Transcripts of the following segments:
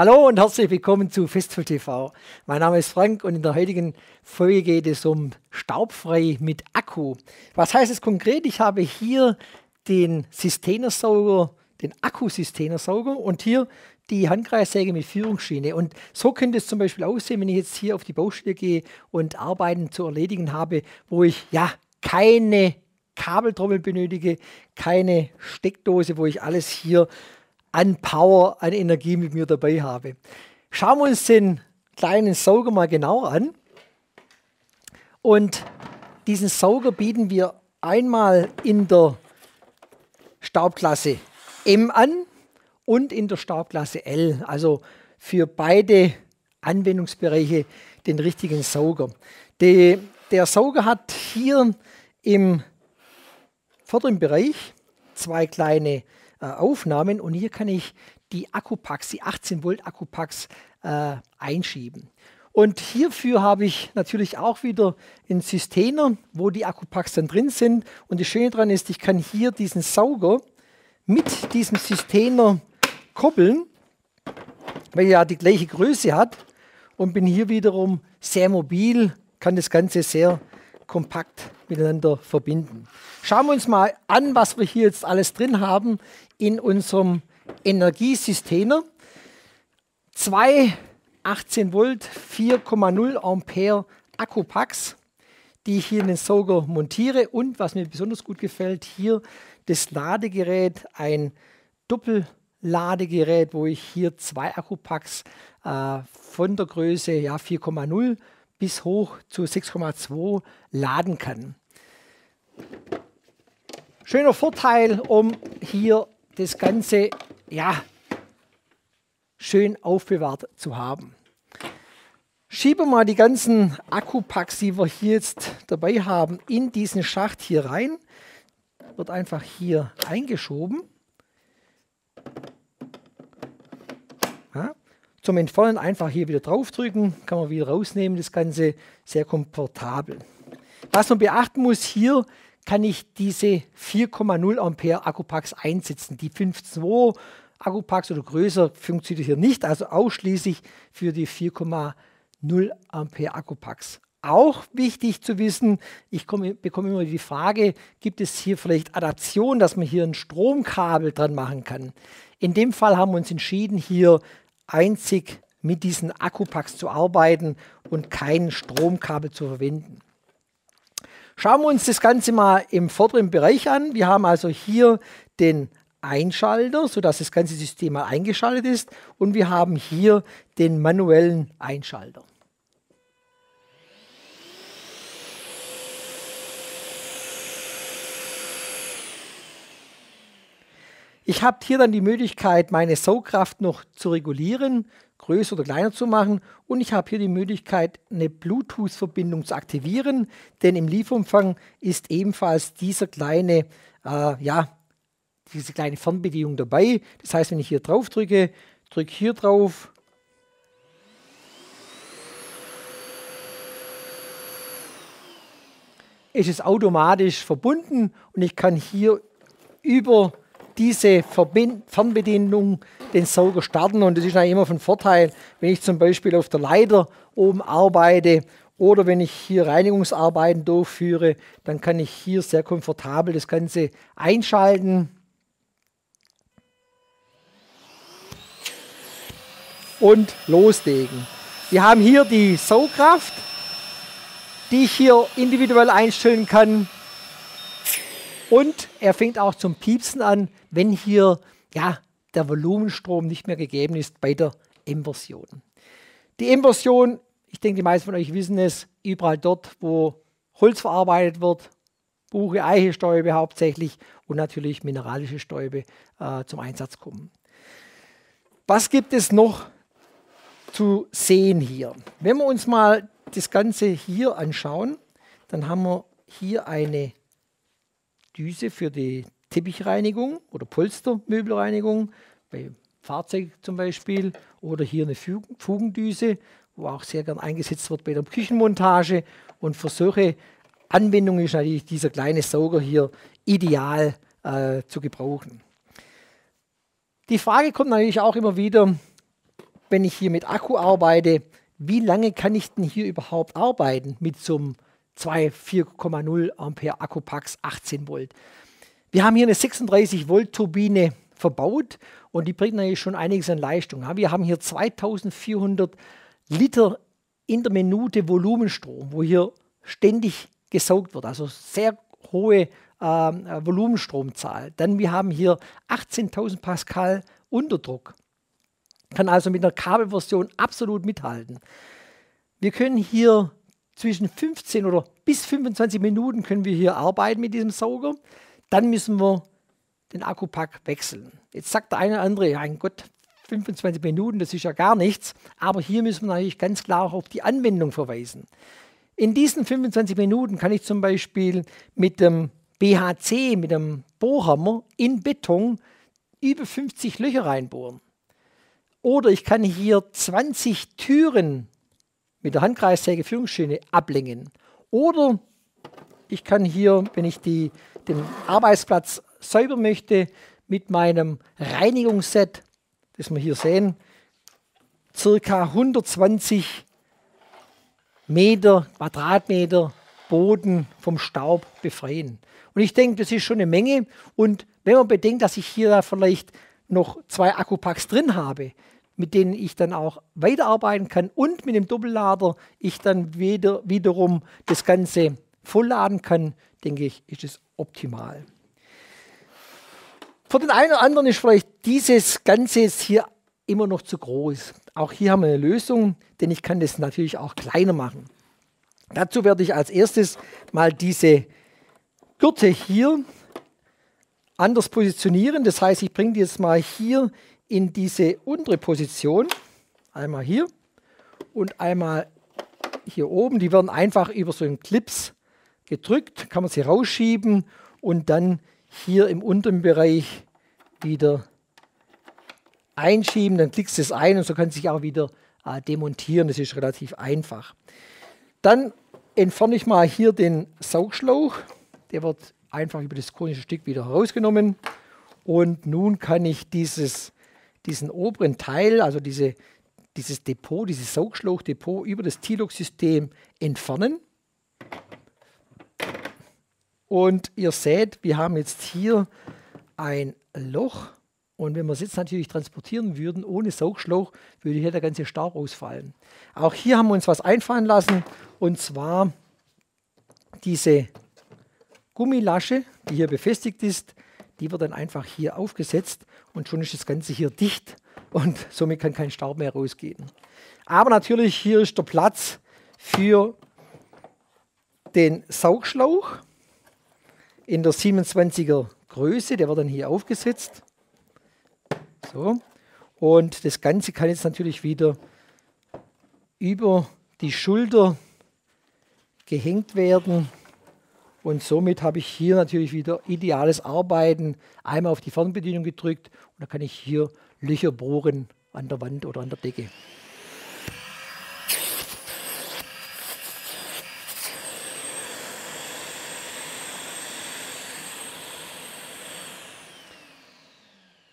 Hallo und herzlich willkommen zu Festival TV. Mein Name ist Frank und in der heutigen Folge geht es um staubfrei mit Akku. Was heißt es konkret? Ich habe hier den Systenersauger, den Akku-Systenersauger und hier die Handkreissäge mit Führungsschiene. Und so könnte es zum Beispiel aussehen, wenn ich jetzt hier auf die Baustelle gehe und Arbeiten zu erledigen habe, wo ich ja keine Kabeltrommel benötige, keine Steckdose, wo ich alles hier an Power, an Energie mit mir dabei habe. Schauen wir uns den kleinen Sauger mal genauer an. Und diesen Sauger bieten wir einmal in der Staubklasse M an und in der Staubklasse L. Also für beide Anwendungsbereiche den richtigen Sauger. Die, der Sauger hat hier im vorderen Bereich zwei kleine äh, Aufnahmen und hier kann ich die Akkupacks, die 18 Volt Akkupacks äh, einschieben. Und hierfür habe ich natürlich auch wieder einen Systemer, wo die Akkupacks dann drin sind. Und das Schöne daran ist, ich kann hier diesen Sauger mit diesem Systemer koppeln, weil er ja die gleiche Größe hat und bin hier wiederum sehr mobil, kann das Ganze sehr kompakt miteinander verbinden. Schauen wir uns mal an, was wir hier jetzt alles drin haben in unserem Energiesystemer. Zwei 18 Volt 4,0 Ampere Akkupacks, die ich hier in den Sauger montiere und was mir besonders gut gefällt, hier das Ladegerät, ein Doppelladegerät, wo ich hier zwei Akkupacks äh, von der Größe ja, 4,0 bis hoch zu 6,2 laden kann. Schöner Vorteil, um hier das Ganze ja, schön aufbewahrt zu haben. Schieben wir mal die ganzen Akkupacks, die wir hier jetzt dabei haben, in diesen Schacht hier rein. Wird einfach hier eingeschoben. Zum Entfernen einfach hier wieder draufdrücken, kann man wieder rausnehmen, das Ganze sehr komfortabel. Was man beachten muss, hier kann ich diese 4,0 Ampere Akkupacks einsetzen. Die 5,2 Akkupacks oder größer funktioniert hier nicht, also ausschließlich für die 4,0 Ampere Akkupacks. Auch wichtig zu wissen, ich komme, bekomme immer die Frage, gibt es hier vielleicht Adaption, dass man hier ein Stromkabel dran machen kann? In dem Fall haben wir uns entschieden, hier einzig mit diesen Akkupacks zu arbeiten und kein Stromkabel zu verwenden. Schauen wir uns das Ganze mal im vorderen Bereich an. Wir haben also hier den Einschalter, sodass das ganze System mal eingeschaltet ist. Und wir haben hier den manuellen Einschalter. Ich habe hier dann die Möglichkeit, meine Saugkraft noch zu regulieren größer oder kleiner zu machen. Und ich habe hier die Möglichkeit, eine Bluetooth-Verbindung zu aktivieren, denn im Lieferumfang ist ebenfalls dieser kleine, äh, ja, diese kleine Fernbedienung dabei. Das heißt, wenn ich hier drauf drücke, drücke hier drauf, ist es automatisch verbunden und ich kann hier über diese Verbind Fernbedienung den Sauger starten. Und das ist eigentlich immer von Vorteil, wenn ich zum Beispiel auf der Leiter oben arbeite oder wenn ich hier Reinigungsarbeiten durchführe, dann kann ich hier sehr komfortabel das Ganze einschalten. Und loslegen. Wir haben hier die Saugkraft, die ich hier individuell einstellen kann. Und er fängt auch zum Piepsen an, wenn hier ja, der Volumenstrom nicht mehr gegeben ist bei der Inversion. Die Inversion, ich denke, die meisten von euch wissen es, überall dort, wo Holz verarbeitet wird, Buche, Eiche, Stäube hauptsächlich und natürlich mineralische Stäube äh, zum Einsatz kommen. Was gibt es noch zu sehen hier? Wenn wir uns mal das Ganze hier anschauen, dann haben wir hier eine Düse für die Teppichreinigung oder Polstermöbelreinigung, bei Fahrzeug zum Beispiel, oder hier eine Fugendüse, wo auch sehr gern eingesetzt wird bei der Küchenmontage. Und für solche Anwendungen ist natürlich dieser kleine Sauger hier ideal äh, zu gebrauchen. Die Frage kommt natürlich auch immer wieder, wenn ich hier mit Akku arbeite, wie lange kann ich denn hier überhaupt arbeiten mit so einem 2 4,0 Ampere Akkupacks 18 Volt. Wir haben hier eine 36 Volt Turbine verbaut und die bringt natürlich schon einiges an Leistung. Wir haben hier 2400 Liter in der Minute Volumenstrom, wo hier ständig gesaugt wird, also sehr hohe äh, Volumenstromzahl. Dann wir haben hier 18.000 Pascal Unterdruck. Kann also mit einer Kabelversion absolut mithalten. Wir können hier zwischen 15 oder bis 25 Minuten können wir hier arbeiten mit diesem Sauger. Dann müssen wir den Akkupack wechseln. Jetzt sagt der eine oder andere, ja, mein Gott, 25 Minuten, das ist ja gar nichts. Aber hier müssen wir natürlich ganz klar auch auf die Anwendung verweisen. In diesen 25 Minuten kann ich zum Beispiel mit dem BHC, mit dem Bohrhammer in Beton über 50 Löcher reinbohren. Oder ich kann hier 20 Türen mit der Handkreissäge Führungsschiene ablängen. Oder ich kann hier, wenn ich die, den Arbeitsplatz säubern möchte, mit meinem Reinigungsset, das wir hier sehen, circa 120 Meter, Quadratmeter Boden vom Staub befreien. Und ich denke, das ist schon eine Menge. Und wenn man bedenkt, dass ich hier vielleicht noch zwei Akkupacks drin habe, mit denen ich dann auch weiterarbeiten kann und mit dem Doppellader ich dann wieder, wiederum das Ganze vollladen kann, denke ich, ist es optimal. Für den einen oder anderen ist vielleicht dieses Ganze hier immer noch zu groß. Auch hier haben wir eine Lösung, denn ich kann das natürlich auch kleiner machen. Dazu werde ich als erstes mal diese Gürte hier anders positionieren. Das heißt, ich bringe die jetzt mal hier in diese untere Position. Einmal hier und einmal hier oben. Die werden einfach über so einen Clips gedrückt. Kann man sie rausschieben und dann hier im unteren Bereich wieder einschieben. Dann klickst du es ein und so kann sich auch wieder äh, demontieren. Das ist relativ einfach. Dann entferne ich mal hier den Saugschlauch. Der wird einfach über das konische Stück wieder herausgenommen. Und nun kann ich dieses, diesen oberen Teil, also diese, dieses Depot, dieses Saugschlauchdepot über das Tilog-System entfernen. Und ihr seht, wir haben jetzt hier ein Loch. Und wenn wir es jetzt natürlich transportieren würden, ohne Saugschlauch, würde hier der ganze Staub ausfallen. Auch hier haben wir uns was einfallen lassen. Und zwar diese Gummilasche, die hier befestigt ist, die wird dann einfach hier aufgesetzt und schon ist das Ganze hier dicht und somit kann kein Staub mehr rausgehen. Aber natürlich hier ist der Platz für den Saugschlauch in der 27er Größe, der wird dann hier aufgesetzt. So. Und das Ganze kann jetzt natürlich wieder über die Schulter gehängt werden und somit habe ich hier natürlich wieder ideales Arbeiten. Einmal auf die Fernbedienung gedrückt und dann kann ich hier Löcher bohren an der Wand oder an der Decke.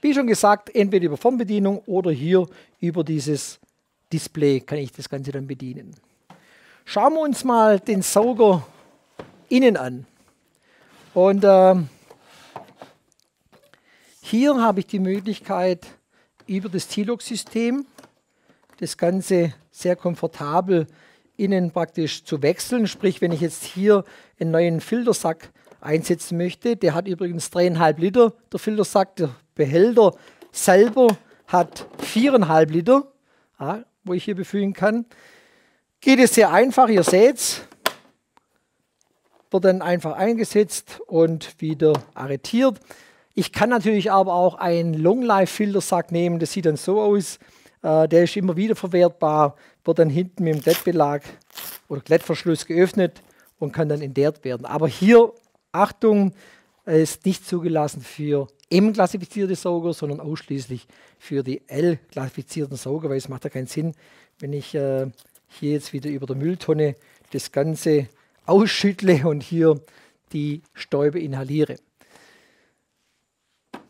Wie schon gesagt, entweder über Fernbedienung oder hier über dieses Display kann ich das Ganze dann bedienen. Schauen wir uns mal den Sauger innen an. Und äh, hier habe ich die Möglichkeit, über das Tilog-System das Ganze sehr komfortabel innen praktisch zu wechseln. Sprich, wenn ich jetzt hier einen neuen Filtersack einsetzen möchte, der hat übrigens dreieinhalb Liter, der Filtersack, der Behälter selber hat viereinhalb Liter, ja, wo ich hier befüllen kann. Geht es sehr einfach, ihr seht es wird dann einfach eingesetzt und wieder arretiert. Ich kann natürlich aber auch einen Long-Life-Filtersack nehmen, das sieht dann so aus. Äh, der ist immer wieder verwertbar, wird dann hinten mit dem Glättbelag oder Glättverschluss geöffnet und kann dann entleert werden. Aber hier, Achtung, ist nicht zugelassen für M-klassifizierte Sauger, sondern ausschließlich für die L-klassifizierten Sauger, weil es macht ja keinen Sinn, wenn ich äh, hier jetzt wieder über der Mülltonne das Ganze ausschüttle und hier die Stäube inhaliere.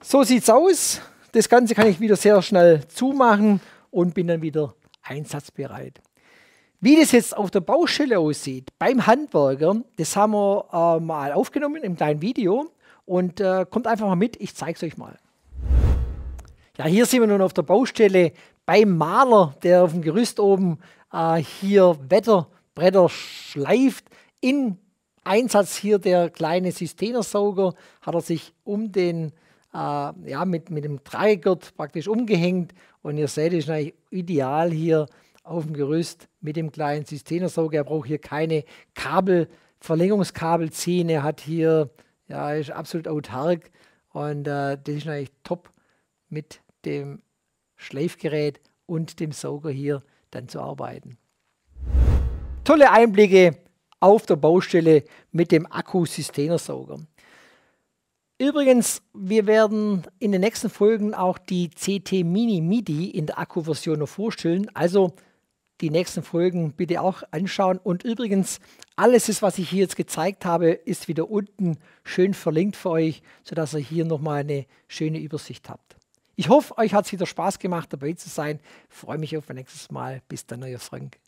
So sieht es aus. Das Ganze kann ich wieder sehr schnell zumachen und bin dann wieder einsatzbereit. Wie das jetzt auf der Baustelle aussieht, beim Handwerker, das haben wir äh, mal aufgenommen im kleinen Video und äh, kommt einfach mal mit, ich zeige es euch mal. Ja, hier sind wir nun auf der Baustelle beim Maler, der auf dem Gerüst oben äh, hier Wetterbretter schleift. In Einsatz hier der kleine Systenersauger hat er sich um den, äh, ja, mit, mit dem Dreigurt praktisch umgehängt. Und ihr seht, es ist eigentlich ideal hier auf dem Gerüst mit dem kleinen Systenersauger. Er braucht hier keine Kabel, Verlängerungskabel ziehen. Er hat hier, ja, ist absolut autark und äh, das ist eigentlich top mit dem Schleifgerät und dem Sauger hier dann zu arbeiten. Tolle Einblicke auf der Baustelle mit dem Akku-Systenersauger. Übrigens, wir werden in den nächsten Folgen auch die CT Mini MIDI in der Akkuversion noch vorstellen. Also die nächsten Folgen bitte auch anschauen. Und übrigens, alles, was ich hier jetzt gezeigt habe, ist wieder unten schön verlinkt für euch, sodass ihr hier nochmal eine schöne Übersicht habt. Ich hoffe, euch hat es wieder Spaß gemacht, dabei zu sein. Ich freue mich auf ein nächstes Mal. Bis dann, euer Frank.